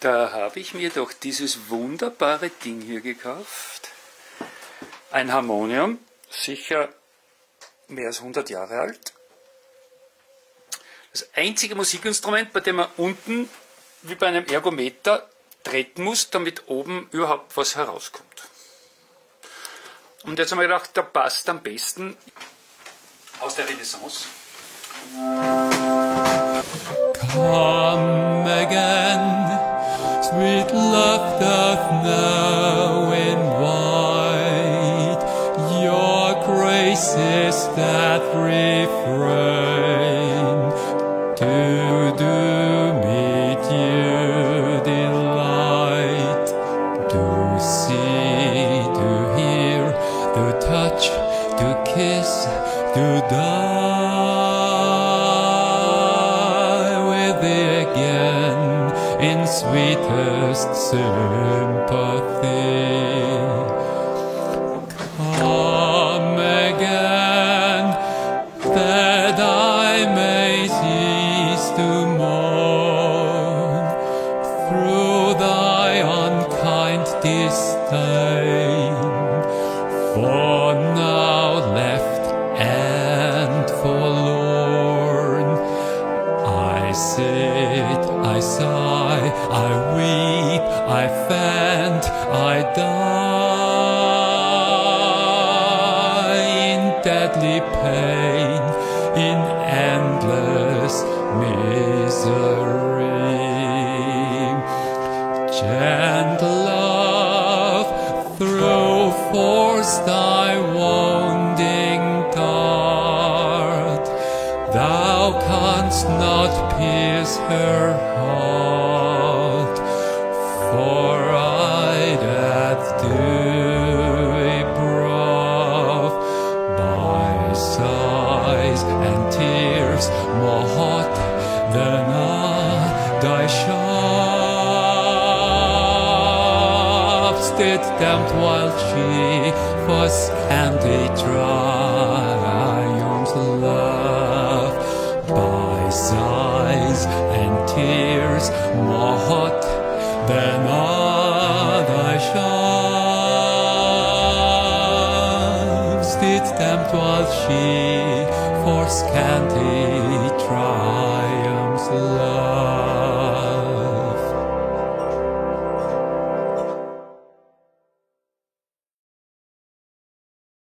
Da habe ich mir doch dieses wunderbare Ding hier gekauft. Ein Harmonium, sicher mehr als 100 Jahre alt. Das einzige Musikinstrument, bei dem man unten wie bei einem Ergometer treten muss, damit oben überhaupt was herauskommt. Und jetzt haben wir gedacht, da passt am besten aus der Renaissance. Sweet love doth know in white your grace is that refrain to do meet you delight to see to hear to touch to kiss to die in sweetest sympathy. Come again, that I may cease to mourn through thy unkind disdain. I faint, I die in deadly pain, in endless misery. Gentle love, throw forth thy wounding dart. Thou canst not pierce her heart, sighs and tears more hot than are thy shafts did tempt while she for scanty triumphs love. By sighs and tears more hot than are shafts did tempt while she